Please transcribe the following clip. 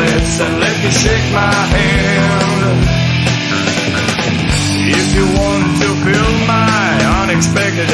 lips and let you shake my hand. If you want to feel my unexpected